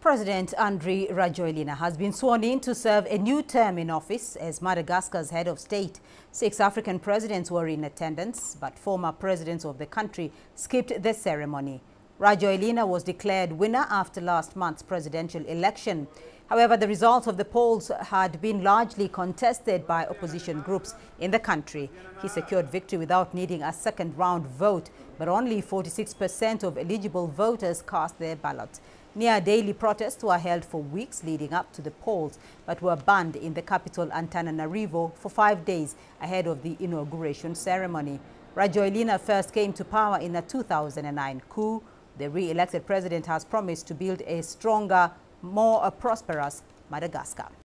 President Andry Rajoelina has been sworn in to serve a new term in office as Madagascar's head of state. Six African presidents were in attendance, but former presidents of the country skipped the ceremony. Rajoelina was declared winner after last month's presidential election. However, the results of the polls had been largely contested by opposition groups in the country. He secured victory without needing a second round vote, but only 46% of eligible voters cast their ballot. Near daily protests were held for weeks leading up to the polls, but were banned in the capital Antananarivo for five days ahead of the inauguration ceremony. Rajoelina first came to power in a 2009 coup. The re-elected president has promised to build a stronger, more uh, prosperous Madagascar.